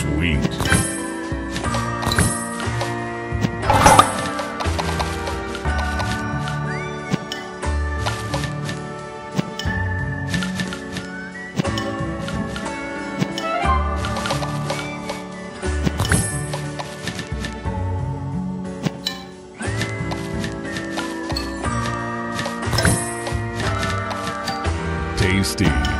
Sweet. Tasty.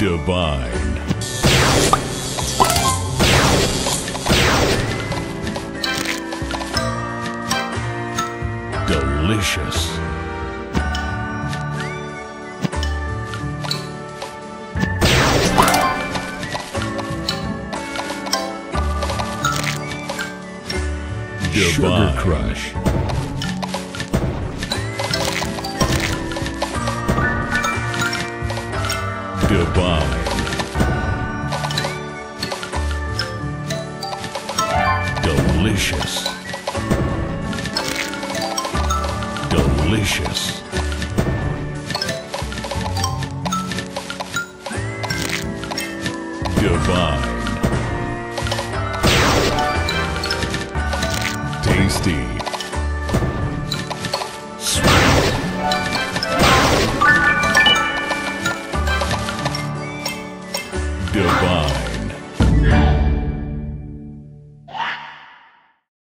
Divine. Delicious. Sugar Crush. Divine. Delicious. Delicious. Divine. Tasty.